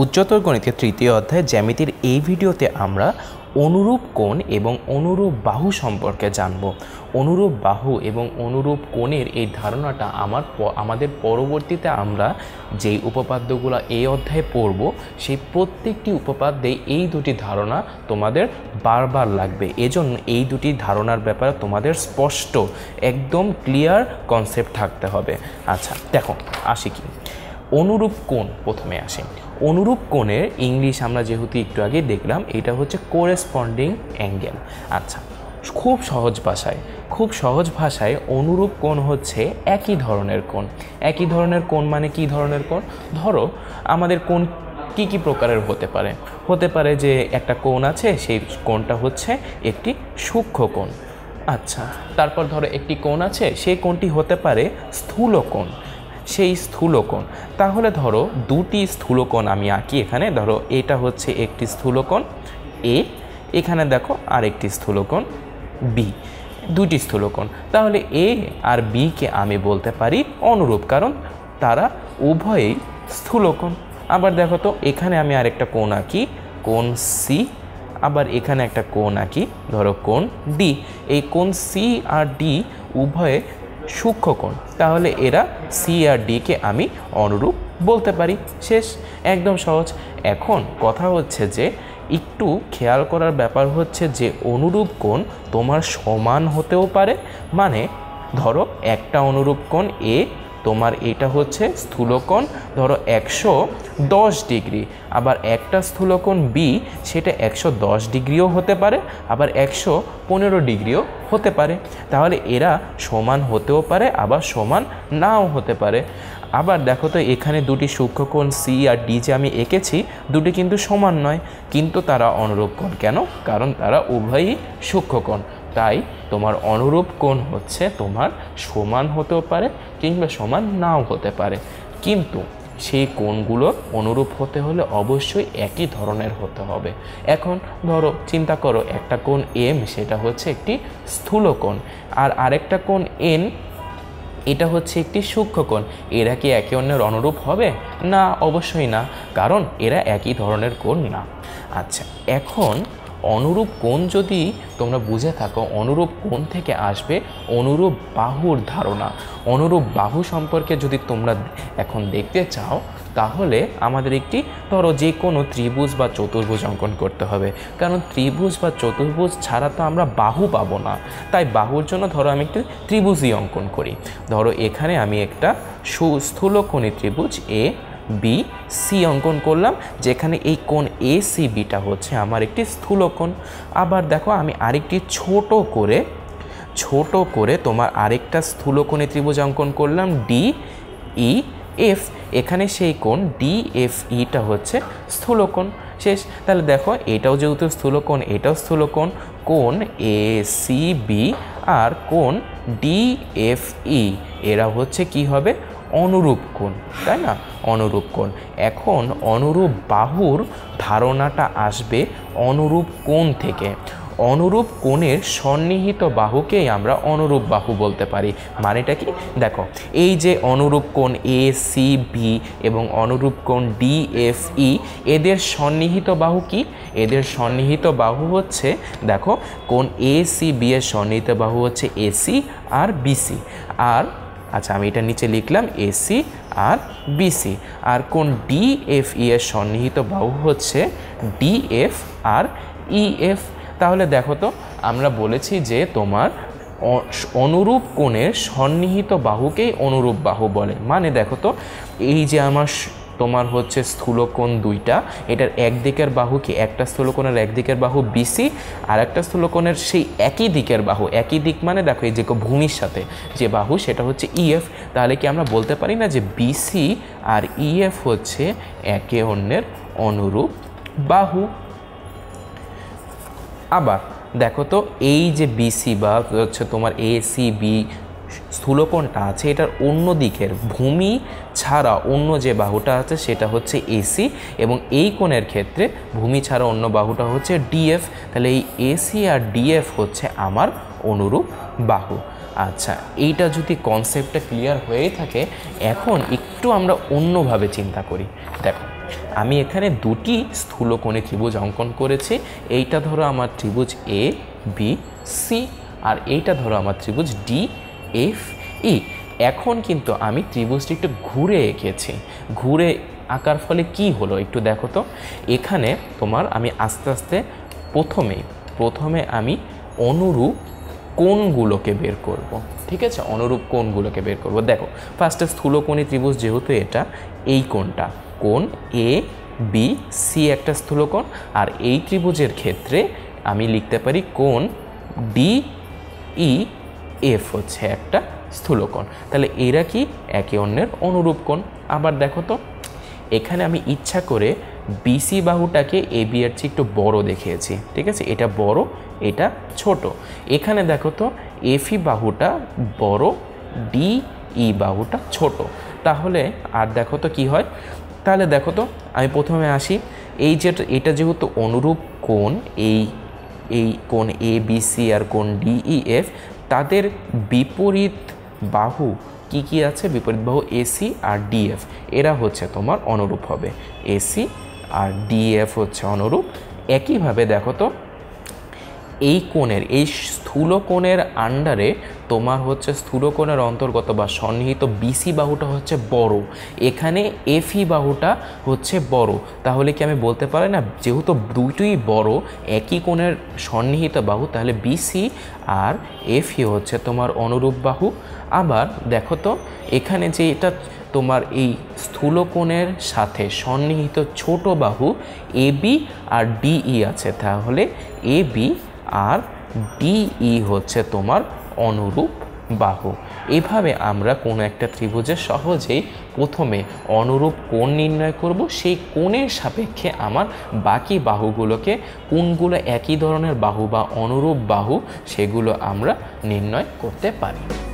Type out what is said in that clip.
উচ্চতর গণিতের তৃতীয় অধ্যায় জ্যামিতির এই ভিডিওতে আমরা অনুরূপ কোণ এবং অনুরূপ বাহু সম্পর্কে জানব। অনুরূপ বাহু এবং অনুরূপ কোণের এই ধারণাটা আমার আমাদের পরবর্তীতে আমরা যেই উপপাদ্যগুলো এই অধ্যায়ে পড়ব, সেই প্রত্যেকটি উপপাদ্যে এই দুটি ধারণা তোমাদের বারবার লাগবে। এজন্য এই দুটি ধারণার ব্যাপারে তোমাদের স্পষ্ট, একদম ক্লিয়ার কনসেপ্ট থাকতে হবে। আচ্ছা দেখো, আসি কি। অনুরূপ কোণ প্রথমে আসে। অনুরূপ কোণের ইংলিশ আমরা যেহেতু একটু আগে দেখলাম, এটা হচ্ছে কোরেসপন্ডিং অ্যাঙ্গেল আচ্ছা খুব সহজ ভাষায়, খুব সহজ ভাষায় অনুরূপ কোণ হচ্ছে একই ধরনের কোণ। একই ধরনের কোণ মানে কি ধরনের কোণ? ধরো, আমাদের কোণ কি কি প্রকারের হতে পারে? হতে পারে যে একটা কোণ আছে, সেই কোণটা হচ্ছে একটি সূক্ষ্ম কোণ। আচ্ছা তারপর ধরো একটি কোণ আছে, সেই কোণটি হতে পারে স্থূল কোণ। সেই স্থূলকোণ। তাহলে ধরো দুটি স্থূলকোণ আমি আঁকি এখানে। ধরো এটা হচ্ছে একটি স্থূলকোণ, এ, এখানে দেখো আরেকটি স্থূলকোণ, বি, দুটি স্থূলকোণ। তাহলে এ আর বিকে আমি বলতে পারি অনুরূপ, কারণ তারা উভয়েই স্থূলকোণ। আবার দেখো তো এখানে আমি আরেকটা কোণ আঁকি, কোণ সি, আবার এখানে একটা কোণ আঁকি, ধরো কোণ ডি। এই কোণ সি আর ডি উভয়ে সূক্ষ্মকোণ তাহলে এরা সি আর ডিকে আমি অনুরূপ বলতে পারি। শেষ। একদম সহজ। এখন কথা হচ্ছে যে, একটু খেয়াল করার ব্যাপার হচ্ছে যে, অনুরূপ কোণ তোমার সমান হতেও পারে। মানে ধরো একটা অনুরূপ কোণ এ তোমার এটা হচ্ছে স্থূলকোণ, ধরো একশো দশ ডিগ্রি। আবার একটা স্থূলকোণ বি সেটা একশো দশ ডিগ্রিও হতে পারে, আবার একশো পনেরো ডিগ্রিও হতে পারে। তাহলে এরা সমান হতেও পারে, আবার সমান নাও হতে পারে। আবার দেখো তো এখানে দুটি সূক্ষ্মকোণ সি আর ডি যে আমি এঁকেছি, দুটি কিন্তু সমান নয়। কিন্তু তারা অনুরূপ কোণ কেন? কারণ তারা উভয়ই সূক্ষ্মকোণ। তাই তোমার অনুরূপ কোণ হচ্ছে তোমার সমান হতেও পারে কিংবা সমান নাও হতে পারে। কিন্তু সেই কোণগুলো অনুরূপ হতে হলে অবশ্যই একই ধরনের হতে হবে। এখন ধরো, চিন্তা করো, একটা কোণ এম সেটা হচ্ছে একটি স্থূল কোণ। আর আরেকটা কোণ এন এটা হচ্ছে একটি সূক্ষ্মকোণ এরা কি একে অন্যের অনুরূপ হবে? না, অবশ্যই না। কারণ এরা একই ধরনের কোণ না। আচ্ছা এখন অনুরূপ কোণ যদি তোমরা বুঝে থাকো, অনুরূপ কোণ থেকে আসবে অনুরূপ বাহুর ধারণা। অনুরূপ বাহু সম্পর্কে যদি তোমরা এখন দেখতে চাও, তাহলে আমাদের একটি, ধরো যে কোনো ত্রিভুজ বা চতুর্ভুজ অঙ্কন করতে হবে। কারণ ত্রিভুজ বা চতুর্ভুজ ছাড়া তো আমরা বাহু পাবো না। তাই বাহুর জন্য ধরো আমি একটি ত্রিভুজই অঙ্কন করি। ধরো এখানে আমি একটা সুস্থূলকোণী ত্রিভুজ, এ বি সি অঙ্কন করলাম, যেখানে এই কোণ এ সি বিটা হচ্ছে আমার একটি স্থূল কোণ। আবার দেখো আমি আরেকটি ছোট করে ছোট করে তোমার আরেকটা স্থূলকোণে ত্রিভুজ অঙ্কন করলাম ডি ই এফ এখানে সেই কোণ ডি এফ ইটা হচ্ছে স্থূলকোণ শেষ। তাহলে দেখো, এটাও যেহেতু স্থূলকোণ এটাও স্থূলকোণ কোণ। এ সি বি আর কোণ ডি এফ ই এরা হচ্ছে কি হবে? অনুরূপ কোণ, তাই না? অনুরূপ কোণ। এখন অনুরূপ বাহুর ধারণাটা আসবে অনুরূপ কোণ থেকে। অনুরূপ কোণের সন্নিহিত বাহুকেই আমরা অনুরূপ বাহু বলতে পারি। মানেটা কি? দেখো, এই যে অনুরূপ কোণ এ সি বি এবং অনুরূপ কোণ ডি এফ ই এদের সন্নিহিত বাহু কি? এদের সন্নিহিত বাহু হচ্ছে, দেখো, কোণ এ সি বি এর সন্নিহিত বাহু হচ্ছে এসি আর বিসি আর আচ্ছা আমি এটা নিচে লিখলাম এসি আর বিসি আর কোন ডিএফই ই এর সন্নিহিত বাহু হচ্ছে ডিএফ আর ইএফ তাহলে দেখো তো, আমরা বলেছি যে তোমার অনুরূপ কোণের সন্নিহিত বাহুকেই অনুরূপ বাহু বলে। মানে দেখো তো, এই যে আমার তোমার হচ্ছে স্থূলকোণ দুইটা। এটার একদিকের বাহু কি? একটা স্থূলকোণের একদিকের বাহু বিসি আর একটা স্থূলকোণের সেই একই দিকের বাহু। একই দিক মানে দেখো এই যে ভূমির সাথে যে বাহু, সেটা হচ্ছে ইএফ তাহলে কি আমরা বলতে পারি না যে বিসি আর ইএফ হচ্ছে একে অন্যের অনুরূপ বাহু? আবার দেখো তো এই যে বিসি বা হচ্ছে তোমার এ সি বি স্থূলকোণটা আছে, এটার অন্য দিকের ভূমি ছাড়া অন্য যে বাহুটা আছে সেটা হচ্ছে এসি এবং এই কোণের ক্ষেত্রে ভূমি ছাড়া অন্য বাহুটা হচ্ছে ডিএফ তাহলে এই এসি আর ডিএফ হচ্ছে আমার অনুরূপ বাহু। আচ্ছা এইটা যদি কনসেপ্টটা ক্লিয়ার হয়ে থাকে, এখন একটু আমরা অন্যভাবে চিন্তা করি। দেখো, আমি এখানে দুটি স্থূলকোণে ত্রিভুজ অঙ্কন করেছি, এইটা ধরো আমার ত্রিভুজ এ বি সি আর এইটা ধরো আমার ত্রিভুজ ডি এফ ই এখন কিন্তু আমি ত্রিভুজটি একটু ঘুরে এঁকেছি। ঘুরে আঁকার ফলে কি হলো একটু দেখো তো। এখানে তোমার আমি আস্তে আস্তে প্রথমে প্রথমে আমি অনুরূপ কোণগুলোকে বের করব। ঠিক আছে? অনুরূপ কোণগুলোকে বের করব। দেখো ফার্স্টে স্থূলকোণী ত্রিভুজ যেহেতু এটা, এই কোণটা। কোণ এ বি সি একটা স্থূলকোণ। আর এই ত্রিভুজের ক্ষেত্রে আমি লিখতে পারি কোণ ডি ই এফ হচ্ছে একটা স্থূলকোণ। তাহলে এরা কি? একে অন্যের অনুরূপ কোণ। আবার দেখো তো, এখানে আমি ইচ্ছা করে বিসি বাহুটাকে এ বি এর চেয়ে একটু বড় দেখিয়েছি। ঠিক আছে? এটা বড়, এটা ছোট। এখানে দেখো তো এফি বাহুটা বড় ডি ই বাহুটা ছোট। তাহলে আর দেখো তো কি হয়? তাহলে দেখো তো, আমি প্রথমে আসি। এই যে এটা যেহেতু অনুরূপ কোণ, এই এই কোণ এ বি সি আর কোণ ডিই এফ তাদের বিপরীত বাহু কি কি আছে? বিপরীত বাহু এসি আর ডিএফ এরা হচ্ছে তোমার অনুরূপ হবে। এসি আর ডিএফ হচ্ছে অনুরূপ। একইভাবে দেখো তো এই কোণের, এই স্থূল কোণের আন্ডারে তোমার হচ্ছে স্থূল কোণের অন্তর্গত বা সন্নিহিত বিসি বাহুটা হচ্ছে বড়। এখানে এফি বাহুটা হচ্ছে বড়। তাহলে কি আমি বলতে পারি না? যেহেতু দুইটাই বড়, একই কোণের সন্নিহিত বাহু, তাহলে বিসি আর এফি হচ্ছে তোমার অনুরূপ বাহু। আবার দেখো তো, এখানে যে এটা তোমার এই স্থূলকোণের সাথে সন্নিহিত ছোট বাহু এবি আর ডিই আছে। তাহলে এবি আর ডিই হচ্ছে তোমার অনুরূপ বাহু। এভাবে আমরা কোনো একটা ত্রিভুজের সহজেই প্রথমে অনুরূপ কোণ নির্ণয় করব, সেই কোণের সাপেক্ষে আমার বাকি বাহুগুলোকে কোনগুলো একই ধরনের বাহু বা অনুরূপ বাহু, সেগুলো আমরা নির্ণয় করতে পারি।